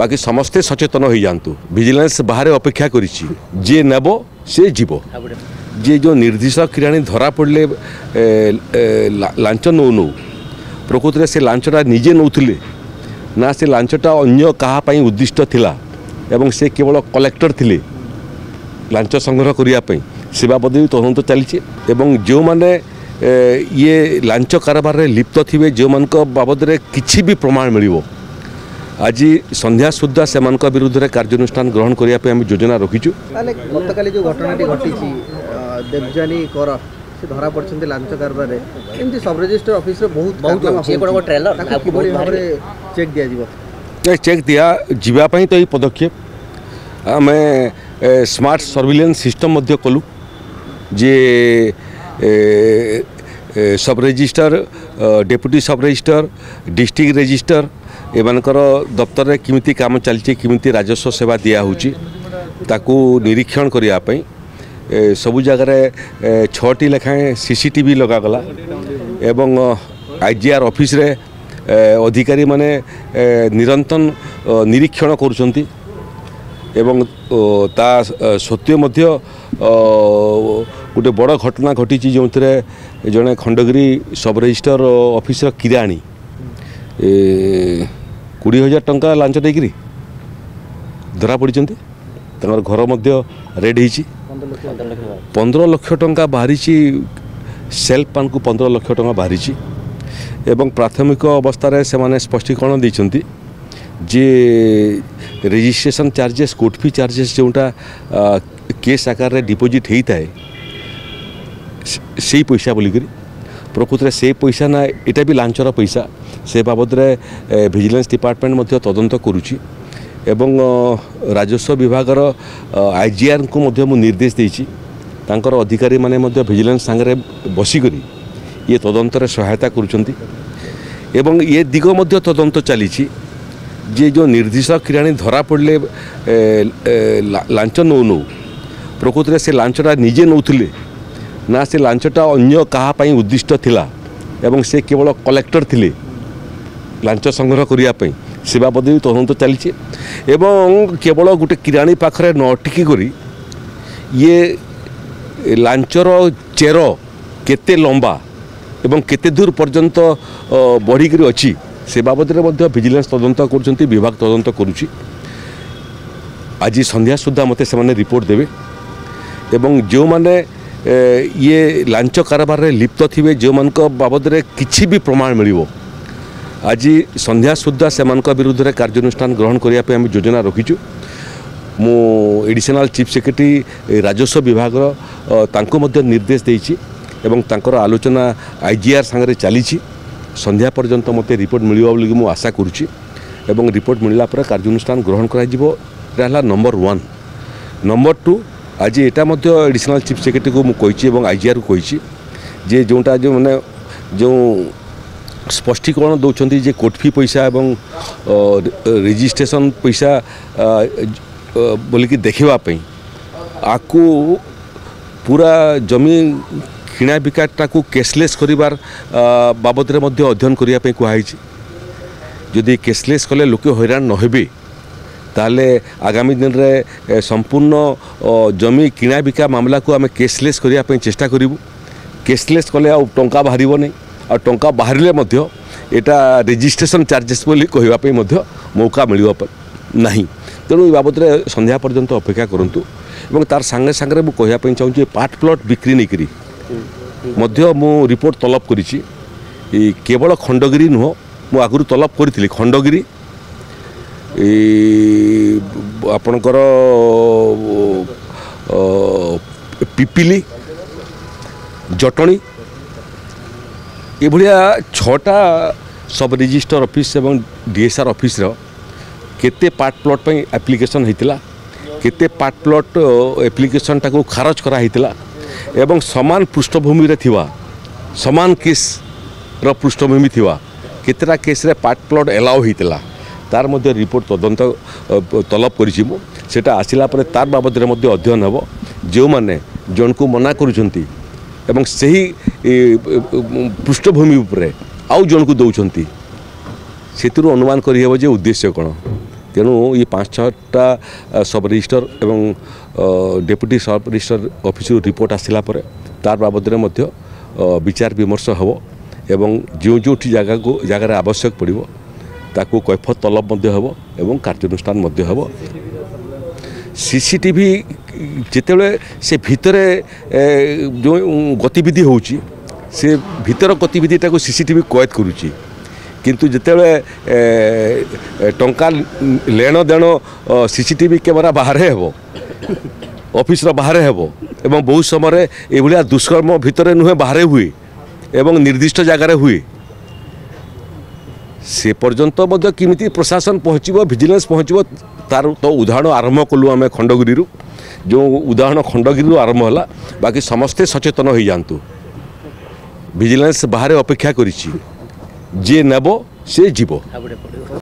বাকি সমস্তে সচেতন হয়ে যাতে ভিজিলেন্স বাহারে অপেক্ষা করেছি যে নেব সে যাব যে যে নির্দিষ্ট কিরাণী ধরা পড়লে লাঞ্চ নৌ নৌ প্রকৃতরে সে লাঞ্চটা নিজে নৌলে না সে লাঞ্চটা অন্য কাহাপাই উদ্দিষ্ট লা এবং সে কেবল কলেক্টর লে লাঞ্চ সংগ্রহ করা সে বাবদে তদন্ত চালছে এবং যে মানে ইয়ে লাঞ্চ কারবারে লিপ্ত থাকবে যে বাবদরে কিছু বি প্রমাণ মিলব আজি সন্ধ্যা সুদ্ধা সেমানক বিরুদ্ধে কার্যানুষ্ঠান গ্রহণ করা আমি যোজনা রকিছু গতকাল যে ঘটনাটি ঘটিছি দেবজানী কর সে ধরা পড়ছেন লাঞ্চ কারবারে এমনি সব রেজিস্টার অফিসর বহুত বহুত ট্রেলর কিভাবে ভাবে চেক দিয়া যাব চেক দিয়া যা তো এই পদক্ষেপ আমি স্মার্ট সর্ভিলেন্স সিস্টম মধ্য কলু যে sub register deputy sub register district register ଏମାନଙ୍କର ଦପ୍ତରରେ କେମିତି କାମ ଚାଲିଛି କେମିତି ରାଜସ୍ୱ ସେବା ଦିଆହେଉଛି ତାକୁ ନିରୀକ୍ଷଣ କରିବା ପାଇଁ ସବୁ ଜାଗାରେ ଛଅଟି ଲେଖାଏଁ ସିସିଟିଭି ଲଗାଗଲା ଏବଂ ଆଇଜିଆର୍ ଅଫିସରେ ଅଧିକାରୀମାନେ ନିରନ୍ତର ନିରୀକ୍ଷଣ କରୁଛନ୍ତି ଏବଂ ତା ସତ୍ତ୍ୱେ ମଧ୍ୟ ଗୋଟେ ବଡ଼ ଘଟଣା ଘଟିଛି ଯେଉଁଥିରେ ଜଣେ ଖଣ୍ଡଗିରି ସବ୍ ରେଜିଷ୍ଟର ଅଫିସର କିରାଣୀ କୋଡ଼ିଏ ହଜାର ଟଙ୍କା ଲାଞ୍ଚ ଦେଇକିରି ଧରା ପଡ଼ିଛନ୍ତି ତାଙ୍କର ଘର ମଧ୍ୟ ରେଡ୍ ହେଇଛି ପନ୍ଦର ଲକ୍ଷ ଟଙ୍କା ବାହାରିଛି ସେଲ୍ଫ ପାନ୍କୁ ପନ୍ଦର ଲକ୍ଷ ଟଙ୍କା ବାହାରିଛି ଏବଂ ପ୍ରାଥମିକ ଅବସ୍ଥାରେ ସେମାନେ ସ୍ପଷ୍ଟୀକରଣ ଦେଇଛନ୍ତି ଯେ registration charges court fee charges ଯେଉଁଟା କେସ୍ ଆକାରରେ ଡିପୋଜିଟ୍ ହେଇଥାଏ ସେଇ ପଇସା ବୋଲିକରି ପ୍ରକୃତରେ ସେ ପଇସା ନା ଏଇଟା ବି ଲାଞ୍ଚର ପଇସା ସେ ବାବଦରେ ଭିଜିଲାନ୍ସ ଡିପାର୍ଟମେଣ୍ଟ ମଧ୍ୟ ତଦନ୍ତ କରୁଛି ଏବଂ ରାଜସ୍ୱ ବିଭାଗର ଆଇଜିଆର୍ଙ୍କୁ ମଧ୍ୟ ମୁଁ ନିର୍ଦ୍ଦେଶ ଦେଇଛି ତାଙ୍କର ଅଧିକାରୀମାନେ ମଧ୍ୟ ଭିଜିଲାନ୍ସ ସାଙ୍ଗରେ ବସିକରି ଇଏ ତଦନ୍ତରେ ସହାୟତା କରୁଛନ୍ତି ଏବଂ ଏ ଦିଗ ମଧ୍ୟ ତଦନ୍ତ ଚାଲିଛି ଯେ ଯେଉଁ ନିର୍ଦ୍ଦିଷ୍ଟ କିରାଣୀ ଧରା ପଡ଼ିଲେ ଲାଞ୍ଚ ନେଉ ନେଉ ପ୍ରକୃତରେ ସେ ଲାଞ୍ଚଟା ନିଜେ ନେଉଥିଲେ ନା ସେ ଲାଞ୍ଚଟା ଅନ୍ୟ କାହା ପାଇଁ ଉଦ୍ଦିଷ୍ଟ ଥିଲା ଏବଂ ସେ କେବଳ କଲେକ୍ଟର ଥିଲେ ଲାଞ୍ଚ ସଂଗ୍ରହ କରିବା ପାଇଁ ସେ ବାବଦ ବି ତଦନ୍ତ ଚାଲିଛି ଏବଂ କେବଳ ଗୋଟେ କିରାଣୀ ପାଖରେ ନ ଅଟକି କରି ଇଏ ଲାଞ୍ଚର ଚେର କେତେ ଲମ୍ବା ଏବଂ କେତେ ଦୂର ପର୍ଯ୍ୟନ୍ତ ବଢ଼ିକରି ଅଛି ସେ ବାବଦରେ ମଧ୍ୟ ଭିଜିଲାନ୍ସ ତଦନ୍ତ କରୁଛନ୍ତି ବିଭାଗ ତଦନ୍ତ କରୁଛି ଆଜି ସନ୍ଧ୍ୟା ସୁଦ୍ଧା ମୋତେ ସେମାନେ ରିପୋର୍ଟ ଦେବେ ଏବଂ ଯେଉଁମାନେ ଇଏ ଲାଞ୍ଚ କାରବାରରେ ଲିପ୍ତ ଥିବେ ଯେଉଁମାନଙ୍କ ବାବଦରେ କିଛି ବି ପ୍ରମାଣ ମିଳିବ ଆଜି ସନ୍ଧ୍ୟା ସୁଦ୍ଧା ସେମାନଙ୍କ ବିରୁଦ୍ଧରେ କାର୍ଯ୍ୟାନୁଷ୍ଠାନ ଗ୍ରହଣ କରିବା ପାଇଁ ଆମେ ଯୋଜନା ରଖିଛୁ ମୁଁ ଏଡ଼ିସନାଲ୍ ଚିଫ୍ ସେକ୍ରେଟାରୀ ରାଜସ୍ୱ ବିଭାଗର ତାଙ୍କୁ ମଧ୍ୟ ନିର୍ଦ୍ଦେଶ ଦେଇଛି ଏବଂ ତାଙ୍କର ଆଲୋଚନା ଆଇଜିଆର୍ ସାଙ୍ଗରେ ଚାଲିଛି ସନ୍ଧ୍ୟା ପର୍ଯ୍ୟନ୍ତ ମୋତେ ରିପୋର୍ଟ ମିଳିବ ବୋଲି ମୁଁ ଆଶା କରୁଛି ଏବଂ ରିପୋର୍ଟ ମିଳିଲା ପରେ କାର୍ଯ୍ୟାନୁଷ୍ଠାନ ଗ୍ରହଣ କରାଯିବ ଏଇଟା ହେଲା ନମ୍ବର ୱାନ୍ ନମ୍ବର ଟୁ ଆଜି ଏଇଟା ମଧ୍ୟ ଏଡ଼ିସନାଲ୍ ଚିଫ୍ ସେକ୍ରେଟାରୀକୁ ମୁଁ କହିଛି ଏବଂ ଆଇଜିଆର୍କୁ କହିଛି ଯେ ଯେଉଁଟା ଯେଉଁମାନେ ଯେଉଁ স্পষ্টীকরণ দেউଛନ୍ତି যে କୋର୍ଟ ଫି ପଇସା ଏବଂ ରେଜିଷ୍ଟ୍ରେସନ୍ ପଇସା ବୋଲିକି ଦେଖିବା ପାଇଁ ଆକୁ ପୁରା ଜମି କିଣା ବିକାଟାକୁ କ୍ୟାସ୍ଲେସ୍ କରିବାର ବାବଦରେ ମଧ୍ୟ ଅଧ୍ୟୟନ କରିବା ପାଇଁ କୁହାହେଇଛି ଯଦି କ୍ୟାସ୍ଲେସ୍ କଲେ ଲୋକେ ହଇରାଣ ନ ହେବେ ତାହେଲେ ଆଗାମୀ ଦିନରେ ସମ୍ପୂର୍ଣ୍ଣ ଜମି କିଣାବିକା ମାମଲାକୁ ଆମେ କ୍ୟାସ୍ଲେସ୍ କରିବା ପାଇଁ ଚେଷ୍ଟା କରିବୁ କ୍ୟାସ୍ଲେସ୍ କଲେ ଆଉ ଟଙ୍କା ବାହାରିବନି ଆଉ ଟଙ୍କା ବାହାରିଲେ ମଧ୍ୟ ଏଇଟା ରେଜିଷ୍ଟ୍ରେସନ୍ ଚାର୍ଜେସ୍ ବୋଲି କହିବା ପାଇଁ ମଧ୍ୟ ମୌକା ମିଳିବ ନାହିଁ ତେଣୁ ଏ ବାବଦରେ ସନ୍ଧ୍ୟା ପର୍ଯ୍ୟନ୍ତ ଅପେକ୍ଷା କରନ୍ତୁ ଏବଂ ତାର ସାଙ୍ଗେ ସାଙ୍ଗରେ ମୁଁ କହିବା ପାଇଁ ଚାହୁଁଛି ପାର୍ଟ ପ୍ଲଟ୍ ବିକ୍ରି ନେଇକରି ମଧ୍ୟ ମୁଁ ରିପୋର୍ଟ ତଲବ କରିଛି କେବଳ ଖଣ୍ଡଗିରି ନୁହଁ ମୁଁ ଆଗରୁ ତଲବ କରିଥିଲି ଖଣ୍ଡଗିରି ଆପଣଙ୍କର ପିପିଲି ଜଟଣୀ ଏଭଳିଆ ଛଅଟା ସବ୍ ରେଜିଷ୍ଟର ଅଫିସ୍ ଏବଂ ଡିଏସ୍ଆର୍ ଅଫିସ୍ର କେତେ ପାର୍ଟ ପ୍ଲଟ୍ ପାଇଁ ଆପ୍ଲିକେସନ୍ ହୋଇଥିଲା କେତେ ପାର୍ଟ ପ୍ଲଟ୍ ଆପ୍ଲିକେସନ୍ଟାକୁ ଖାରଜ କରାହେଇଥିଲା ଏବଂ ସମାନ ପୃଷ୍ଠଭୂମିରେ ଥିବା ସମାନ କେସ୍ର ପୃଷ୍ଠଭୂମି ଥିବା କେତେଟା କେସ୍ରେ ପାର୍ଟ ପ୍ଲଟ୍ ଏଲାଓ ହୋଇଥିଲା তার মধ্যে রিপোর্ট তদন্ত তলব করেছি মু সেটা আসিলা পরে তার বাবদরে মধ্যে অধ্যয়ন হব যে জনকু মনা করুଛନ୍ତି ଏବଂ ସେହି ପୃଷ୍ଠଭୂମି ଉପରେ ଆଉ ଜଣକୁ ଦେଉଛନ୍ତି ସେଥିରୁ ଅନୁମାନ କରିହେବ ଯେ ଉଦ୍ଦେଶ୍ୟ କ'ଣ ତେଣୁ ଏ ପାଞ୍ଚ ଛଅଟା ସବ୍ ରେଜିଷ୍ଟର ଏବଂ ଡେପୁଟି ସବ୍ ରେଜିଷ୍ଟର ଅଫିସରୁ ରିପୋର୍ଟ ଆସିଲା ପରେ ତାର ବାବଦରେ ମଧ୍ୟ ବିଚାର ବିମର୍ଶ ହେବ ଏବଂ ଯେଉଁ ଯେଉଁଠି ଜାଗାକୁ ଜାଗାରେ ଆବଶ୍ୟକ ପଡ଼ିବ ତାକୁ କୈଫ ତଲବ ମଧ୍ୟ ହେବ ଏବଂ କାର୍ଯ୍ୟାନୁଷ୍ଠାନ ମଧ୍ୟ ହେବ ସିସିଟିଭି ଯେତେବେଳେ ସେ ଭିତରେ ଯେଉଁ ଗତିବିଧି ହେଉଛି ସେ ଭିତର ଗତିବିଧିଟାକୁ ସିସିଟିଭି କଏଦ କରୁଛି କିନ୍ତୁ ଯେତେବେଳେ ଟଙ୍କା ଲେଣ ଦେଣ ସିସିଟିଭି କ୍ୟାମେରା ବାହାରେ ହେବ ଅଫିସର ବାହାରେ ହେବ ଏବଂ ବହୁତ ସମୟରେ ଏଭଳିଆ ଦୁଷ୍କର୍ମ ଭିତରେ ନୁହେଁ ବାହାରେ ହୁଏ ଏବଂ ନିର୍ଦ୍ଦିଷ୍ଟ ଜାଗାରେ ହୁଏ ସେ ପର୍ଯ୍ୟନ୍ତ ମଧ୍ୟ କେମିତି ପ୍ରଶାସନ ପହଞ୍ଚିବ ଭିଜିଲାନ୍ସ ପହଞ୍ଚିବ ତାର ତ ଉଦାହରଣ ଆରମ୍ଭ କଲୁ ଆମେ ଖଣ୍ଡଗିରିରୁ ଯେଉଁ ଉଦାହରଣ ଖଣ୍ଡଗିରିରୁ ଆରମ୍ଭ ହେଲା ବାକି ସମସ୍ତେ ସଚେତନ ହୋଇଯାଆନ୍ତୁ ଭିଜିଲାନ୍ସ ବାହାରେ ଅପେକ୍ଷା କରିଛି ଯିଏ ନେବ ସେ ଯିବ